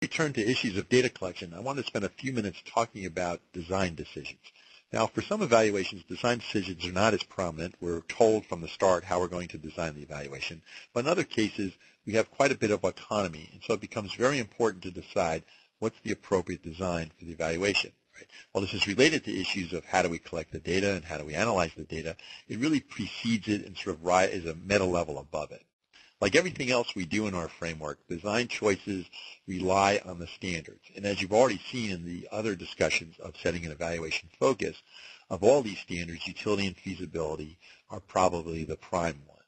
we turn to issues of data collection, I want to spend a few minutes talking about design decisions. Now, for some evaluations, design decisions are not as prominent. We're told from the start how we're going to design the evaluation. But in other cases, we have quite a bit of autonomy, and so it becomes very important to decide what's the appropriate design for the evaluation. Right? While this is related to issues of how do we collect the data and how do we analyze the data, it really precedes it and sort of is a meta level above it. Like everything else we do in our framework, design choices rely on the standards. And as you've already seen in the other discussions of setting an evaluation focus, of all these standards, utility and feasibility are probably the prime ones.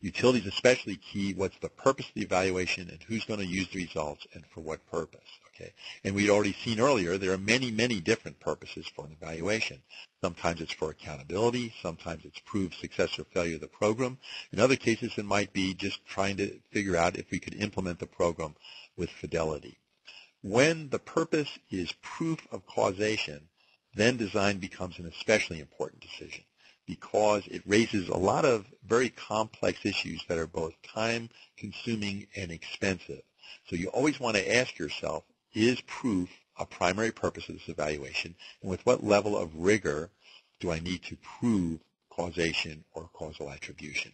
Utility is especially key. What's the purpose of the evaluation and who's going to use the results and for what purpose? Okay. And we'd already seen earlier there are many, many different purposes for an evaluation. Sometimes it's for accountability. Sometimes it's prove success or failure of the program. In other cases, it might be just trying to figure out if we could implement the program with fidelity. When the purpose is proof of causation, then design becomes an especially important decision because it raises a lot of very complex issues that are both time consuming and expensive. So you always want to ask yourself, is proof a primary purpose of this evaluation, and with what level of rigor do I need to prove causation or causal attribution?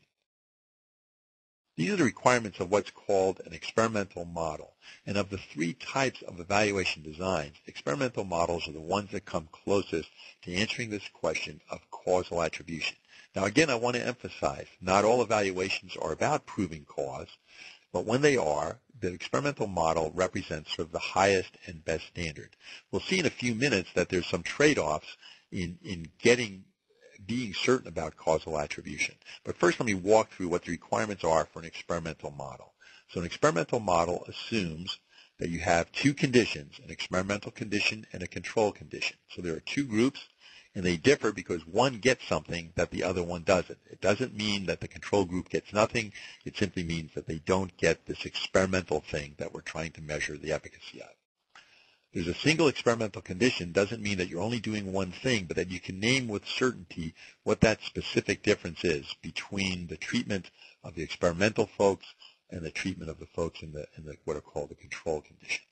These are the requirements of what's called an experimental model. And of the three types of evaluation designs, experimental models are the ones that come closest to answering this question of causal attribution. Now again, I want to emphasize, not all evaluations are about proving cause, but when they are, the experimental model represents sort of the highest and best standard. We'll see in a few minutes that there's some trade-offs in, in getting being certain about causal attribution. But first let me walk through what the requirements are for an experimental model. So an experimental model assumes that you have two conditions, an experimental condition and a control condition. So there are two groups and they differ because one gets something that the other one doesn't. It doesn't mean that the control group gets nothing. It simply means that they don't get this experimental thing that we're trying to measure the efficacy of. There's a single experimental condition doesn't mean that you're only doing one thing, but that you can name with certainty what that specific difference is between the treatment of the experimental folks and the treatment of the folks in the, in the what are called the control condition.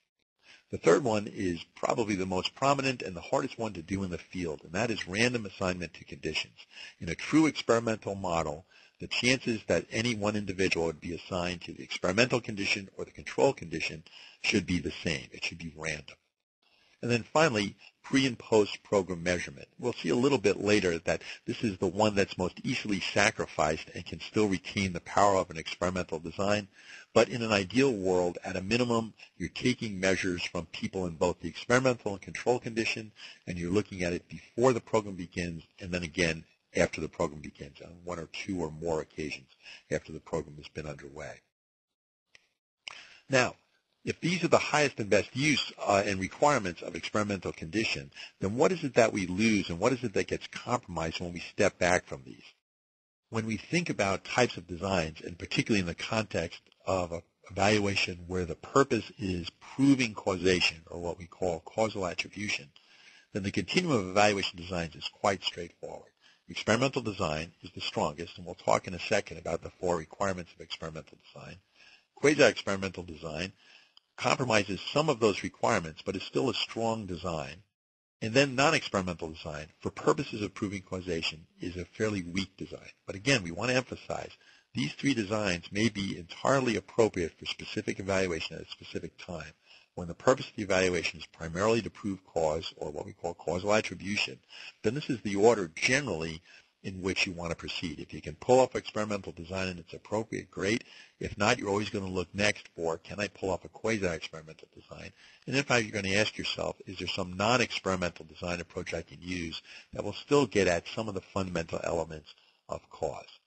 The third one is probably the most prominent and the hardest one to do in the field, and that is random assignment to conditions. In a true experimental model, the chances that any one individual would be assigned to the experimental condition or the control condition should be the same. It should be random. And then finally, pre and post program measurement. We'll see a little bit later that this is the one that's most easily sacrificed and can still retain the power of an experimental design. But in an ideal world, at a minimum, you're taking measures from people in both the experimental and control condition, and you're looking at it before the program begins, and then again after the program begins, on one or two or more occasions after the program has been underway. Now, if these are the highest and best use uh, and requirements of experimental condition, then what is it that we lose and what is it that gets compromised when we step back from these? When we think about types of designs, and particularly in the context of a evaluation where the purpose is proving causation, or what we call causal attribution, then the continuum of evaluation designs is quite straightforward. Experimental design is the strongest, and we'll talk in a second about the four requirements of experimental design. Quasi-experimental design compromises some of those requirements, but is still a strong design. And then non-experimental design, for purposes of proving causation, is a fairly weak design. But again, we want to emphasize these three designs may be entirely appropriate for specific evaluation at a specific time. When the purpose of the evaluation is primarily to prove cause, or what we call causal attribution, then this is the order generally in which you want to proceed. If you can pull off experimental design and it's appropriate, great. If not, you're always going to look next for, can I pull off a quasi-experimental design? And in fact, you're going to ask yourself, is there some non-experimental design approach I can use that will still get at some of the fundamental elements of cause?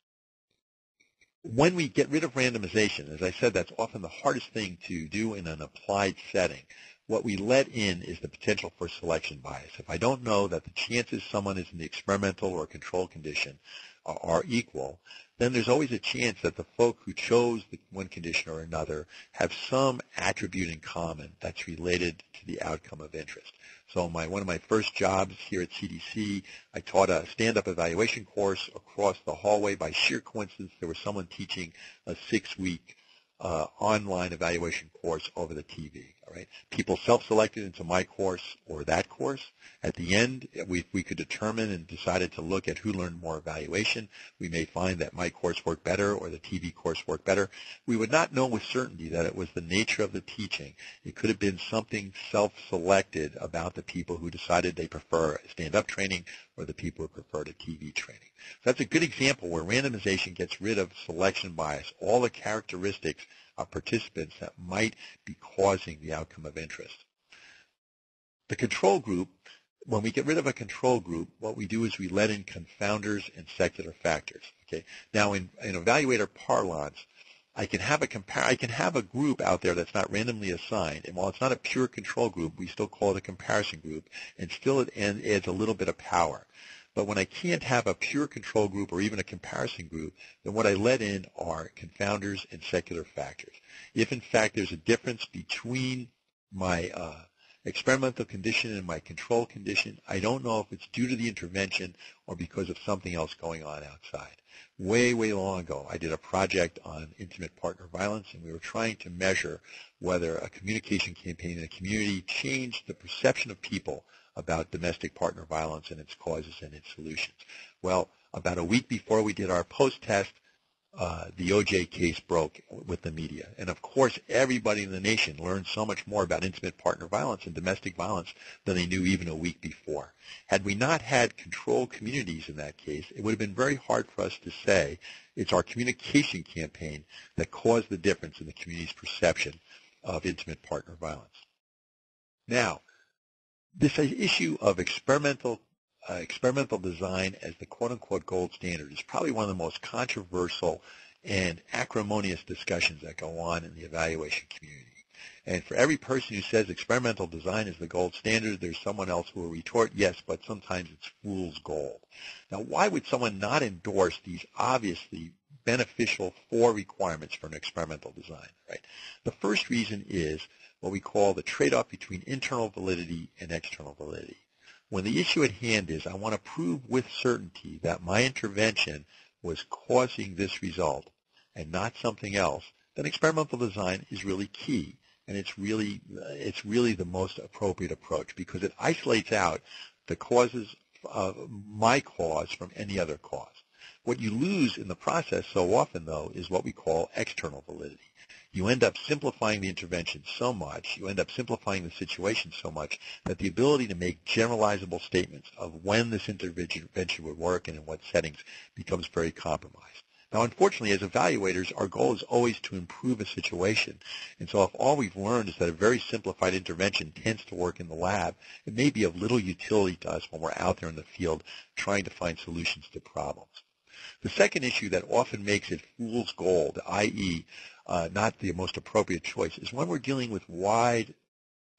when we get rid of randomization, as I said, that's often the hardest thing to do in an applied setting. What we let in is the potential for selection bias. If I don't know that the chances someone is in the experimental or control condition are, are equal, then there's always a chance that the folk who chose the one condition or another have some attribute in common that's related to the outcome of interest. So my, one of my first jobs here at CDC, I taught a stand-up evaluation course across the hallway. By sheer coincidence, there was someone teaching a six-week uh, online evaluation course over the TV. Right? People self-selected into my course or that course. At the end, we, we could determine and decided to look at who learned more evaluation. We may find that my course worked better or the TV course worked better. We would not know with certainty that it was the nature of the teaching. It could have been something self-selected about the people who decided they prefer stand-up training or the people who prefer the TV training. So that's a good example where randomization gets rid of selection bias, all the characteristics of participants that might be causing the outcome of interest. The control group, when we get rid of a control group, what we do is we let in confounders and secular factors. Okay. Now, in, in evaluator parlance, I can have a compare. I can have a group out there that's not randomly assigned, and while it's not a pure control group, we still call it a comparison group, and still it adds a little bit of power. But when I can't have a pure control group or even a comparison group, then what I let in are confounders and secular factors. If in fact there's a difference between my uh, experimental condition and my control condition, I don't know if it's due to the intervention or because of something else going on outside. Way, way long ago, I did a project on intimate partner violence, and we were trying to measure whether a communication campaign in a community changed the perception of people about domestic partner violence and its causes and its solutions. Well, about a week before we did our post-test, uh, the OJ case broke with the media. And of course, everybody in the nation learned so much more about intimate partner violence and domestic violence than they knew even a week before. Had we not had control communities in that case, it would have been very hard for us to say it's our communication campaign that caused the difference in the community's perception of intimate partner violence. Now, this issue of experimental uh, experimental design as the quote-unquote gold standard is probably one of the most controversial and acrimonious discussions that go on in the evaluation community. And for every person who says experimental design is the gold standard, there's someone else who will retort, yes, but sometimes it's fool's gold. Now, why would someone not endorse these obviously beneficial four requirements for an experimental design, right? The first reason is what we call the trade-off between internal validity and external validity. When the issue at hand is I want to prove with certainty that my intervention was causing this result and not something else, then experimental design is really key and it's really it's really the most appropriate approach because it isolates out the causes of my cause from any other cause. What you lose in the process so often though is what we call external validity you end up simplifying the intervention so much, you end up simplifying the situation so much that the ability to make generalizable statements of when this intervention would work and in what settings becomes very compromised. Now, unfortunately, as evaluators, our goal is always to improve a situation. And so if all we've learned is that a very simplified intervention tends to work in the lab, it may be of little utility to us when we're out there in the field trying to find solutions to problems. The second issue that often makes it fool's gold, i.e., uh, not the most appropriate choice, is when we're dealing with wide,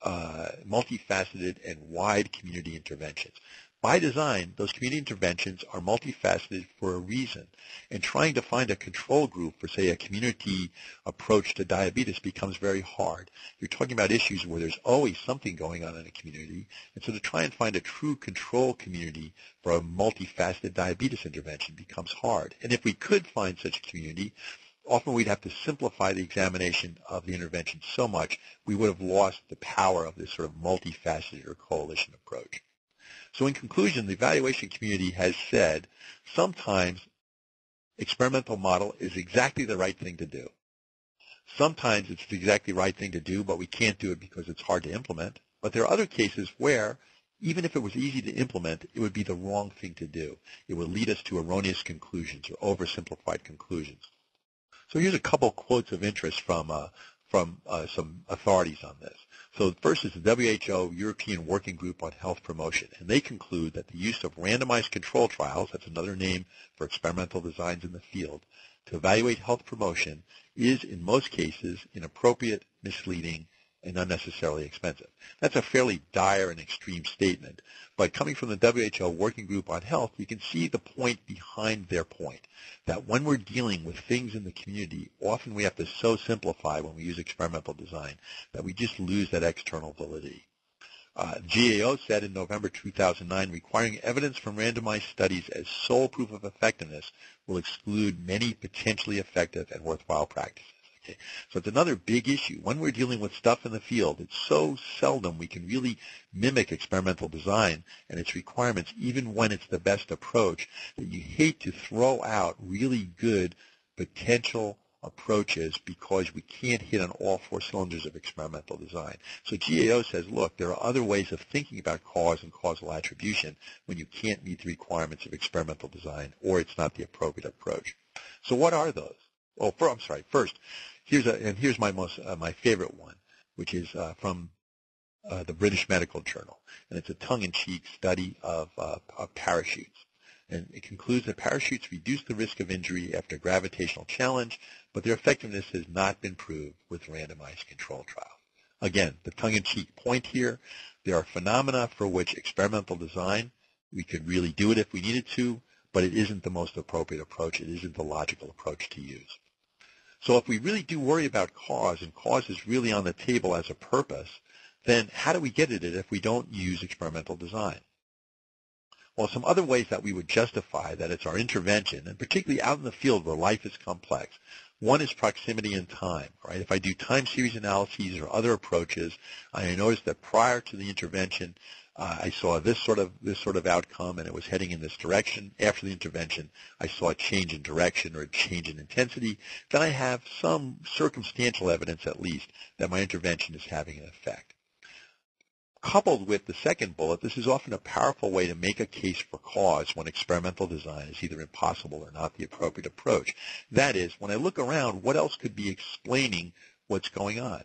uh, multifaceted and wide community interventions. By design, those community interventions are multifaceted for a reason, and trying to find a control group for, say, a community approach to diabetes becomes very hard. You're talking about issues where there's always something going on in a community, and so to try and find a true control community for a multifaceted diabetes intervention becomes hard. And if we could find such a community, often we'd have to simplify the examination of the intervention so much we would have lost the power of this sort of multifaceted or coalition approach. So in conclusion, the evaluation community has said sometimes experimental model is exactly the right thing to do. Sometimes it's the exactly right thing to do, but we can't do it because it's hard to implement. But there are other cases where even if it was easy to implement, it would be the wrong thing to do. It would lead us to erroneous conclusions or oversimplified conclusions. So here's a couple quotes of interest from uh, from uh, some authorities on this. So first is the WHO European Working Group on Health Promotion, and they conclude that the use of randomized control trials, that's another name for experimental designs in the field, to evaluate health promotion is in most cases inappropriate, misleading, and unnecessarily expensive. That's a fairly dire and extreme statement, but coming from the WHO Working Group on Health, you can see the point behind their point, that when we're dealing with things in the community, often we have to so simplify when we use experimental design that we just lose that external validity. Uh, GAO said in November 2009, requiring evidence from randomized studies as sole proof of effectiveness will exclude many potentially effective and worthwhile practices. Okay. So it's another big issue. When we're dealing with stuff in the field, it's so seldom we can really mimic experimental design and its requirements, even when it's the best approach, that you hate to throw out really good potential approaches because we can't hit on all four cylinders of experimental design. So GAO says, look, there are other ways of thinking about cause and causal attribution when you can't meet the requirements of experimental design or it's not the appropriate approach. So what are those? Oh, for, I'm sorry. First, here's a, and here's my most, uh, my favorite one, which is uh, from uh, the British Medical Journal, and it's a tongue-in-cheek study of, uh, of parachutes. And it concludes that parachutes reduce the risk of injury after gravitational challenge, but their effectiveness has not been proved with randomized control trials. Again, the tongue-in-cheek point here, there are phenomena for which experimental design, we could really do it if we needed to, but it isn't the most appropriate approach. It isn't the logical approach to use. So if we really do worry about cause, and cause is really on the table as a purpose, then how do we get at it if we don't use experimental design? Well, some other ways that we would justify that it's our intervention, and particularly out in the field where life is complex. One is proximity and time, right? If I do time series analyses or other approaches, I notice that prior to the intervention, uh, I saw this sort of this sort of outcome, and it was heading in this direction. After the intervention, I saw a change in direction or a change in intensity. Then I have some circumstantial evidence, at least, that my intervention is having an effect. Coupled with the second bullet, this is often a powerful way to make a case for cause when experimental design is either impossible or not the appropriate approach. That is, when I look around, what else could be explaining what's going on?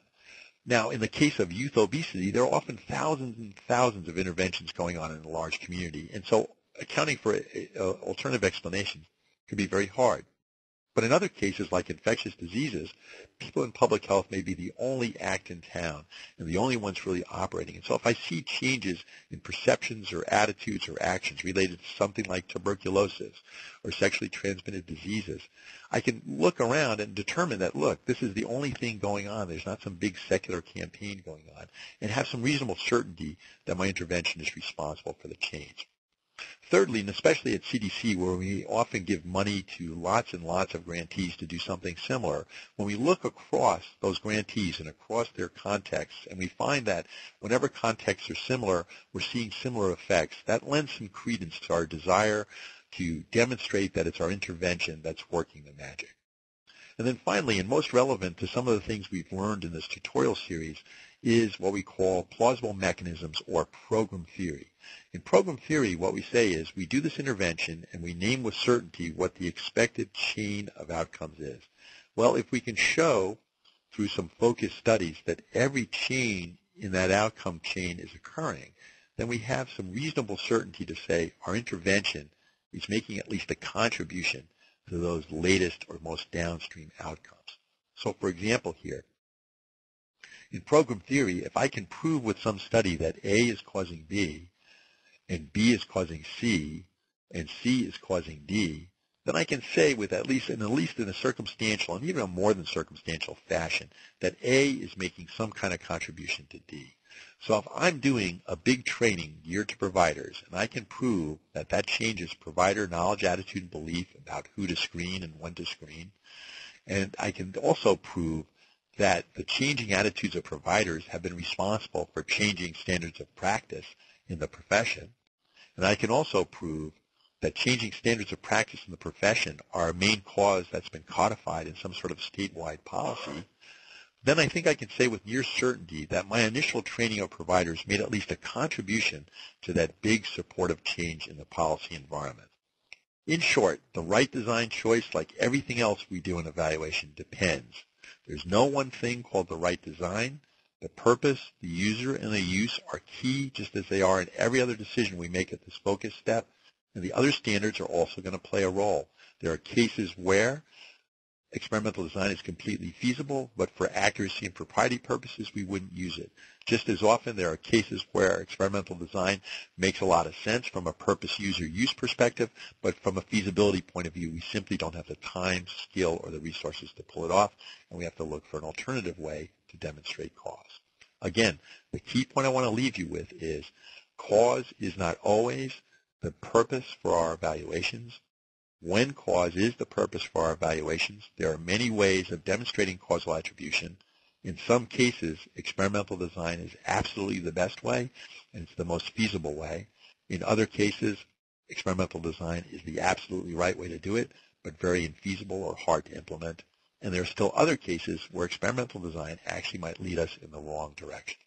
Now, in the case of youth obesity, there are often thousands and thousands of interventions going on in a large community, and so accounting for uh, alternative explanations could be very hard. But in other cases, like infectious diseases, people in public health may be the only act in town and the only ones really operating. And so if I see changes in perceptions or attitudes or actions related to something like tuberculosis or sexually transmitted diseases, I can look around and determine that, look, this is the only thing going on. There's not some big secular campaign going on and have some reasonable certainty that my intervention is responsible for the change. Thirdly, and especially at CDC, where we often give money to lots and lots of grantees to do something similar, when we look across those grantees and across their contexts, and we find that whenever contexts are similar, we're seeing similar effects, that lends some credence to our desire to demonstrate that it's our intervention that's working the magic. And then finally, and most relevant to some of the things we've learned in this tutorial series, is what we call plausible mechanisms or program theory. In program theory, what we say is we do this intervention and we name with certainty what the expected chain of outcomes is. Well, if we can show through some focused studies that every chain in that outcome chain is occurring, then we have some reasonable certainty to say our intervention is making at least a contribution to those latest or most downstream outcomes. So for example here, in program theory, if I can prove with some study that A is causing B, and B is causing C, and C is causing D, then I can say with at least, and at least in a circumstantial and even a more than circumstantial fashion, that A is making some kind of contribution to D. So if I'm doing a big training geared to providers, and I can prove that that changes provider knowledge, attitude, and belief about who to screen and when to screen, and I can also prove that the changing attitudes of providers have been responsible for changing standards of practice in the profession. And I can also prove that changing standards of practice in the profession are a main cause that's been codified in some sort of statewide policy. Then I think I can say with near certainty that my initial training of providers made at least a contribution to that big supportive change in the policy environment. In short, the right design choice, like everything else we do in evaluation, depends there's no one thing called the right design. The purpose, the user, and the use are key just as they are in every other decision we make at this focus step. And the other standards are also going to play a role. There are cases where experimental design is completely feasible, but for accuracy and propriety purposes, we wouldn't use it. Just as often, there are cases where experimental design makes a lot of sense from a purpose user use perspective, but from a feasibility point of view, we simply don't have the time, skill, or the resources to pull it off, and we have to look for an alternative way to demonstrate cause. Again, the key point I want to leave you with is cause is not always the purpose for our evaluations, when cause is the purpose for our evaluations, there are many ways of demonstrating causal attribution. In some cases, experimental design is absolutely the best way, and it's the most feasible way. In other cases, experimental design is the absolutely right way to do it, but very infeasible or hard to implement. And there are still other cases where experimental design actually might lead us in the wrong direction.